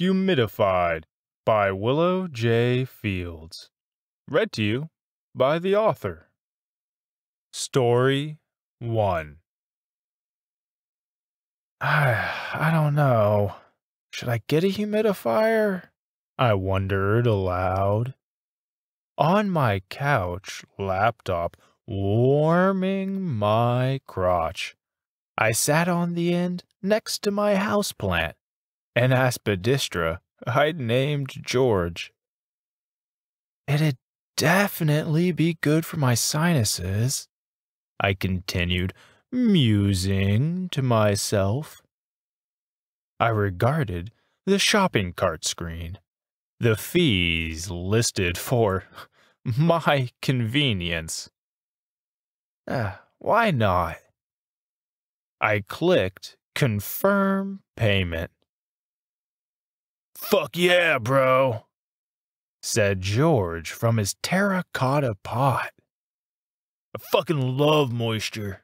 Humidified by Willow J. Fields. Read to you by the author. Story 1 I, I don't know. Should I get a humidifier? I wondered aloud. On my couch, laptop warming my crotch, I sat on the end next to my houseplant, an aspidistra I'd named George. It'd definitely be good for my sinuses, I continued, musing to myself. I regarded the shopping cart screen. The fees listed for my convenience. Uh, why not? I clicked confirm payment. Fuck yeah, bro, said George from his terracotta pot. I fucking love moisture.